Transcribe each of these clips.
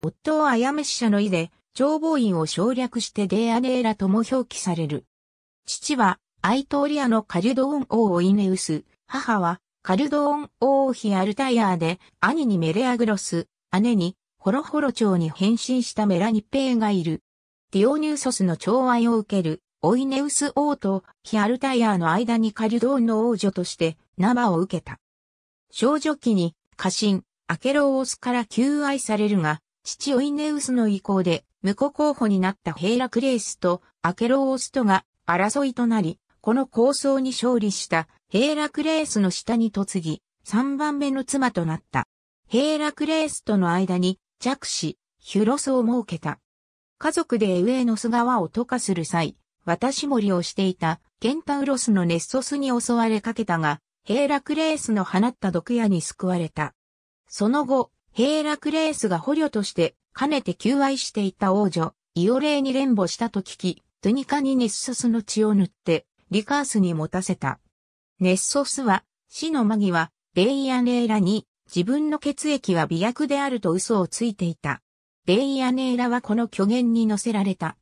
夫をあやめ死者の意で、長母院を省略してデアネーラとも表記される。父は、アイトーリアのカルドーン王オイネウス、母は、カルドーン王ヒアルタイアーで、兄にメレアグロス、姉に、ホロホロ朝に変身したメラニッペイがいる。ディオニューソスの寵愛を受ける、オイネウス王とヒアルタイアーの間にカルドーンの王女として生を受けた。少女期に家臣、アケロースから求愛されるが、父オイネウスの意向で、婿候補になったヘイラクレースとアケロースとが争いとなり、この構想に勝利したヘイラクレースの下に嫁ぎ、3番目の妻となった。ヘイラクレースとの間に着手、ヒュロスを設けた。家族でエウエノス川を渡河する際、渡し森をしていたケンタウロスのネッソスに襲われかけたが、ヘイラクレースの放った毒矢に救われた。その後、ヘイラクレースが捕虜として、かねて求愛していた王女、イオレイに連母したと聞き、トゥニカにネッソスの血を塗って、リカースに持たせた。ネッソスは、死の間際、ベイアネーラに、自分の血液は美薬であると嘘をついていた。ベイアネーラはこの虚言に乗せられた。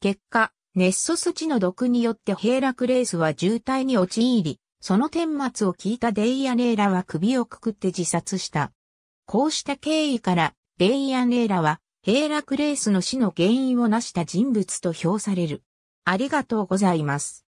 結果、ネッソス地の毒によってヘイラクレースは渋滞に陥り、その顛末を聞いたデイアネーラは首をくくって自殺した。こうした経緯から、デイアン・レイラは、ヘイラクレースの死の原因を成した人物と評される。ありがとうございます。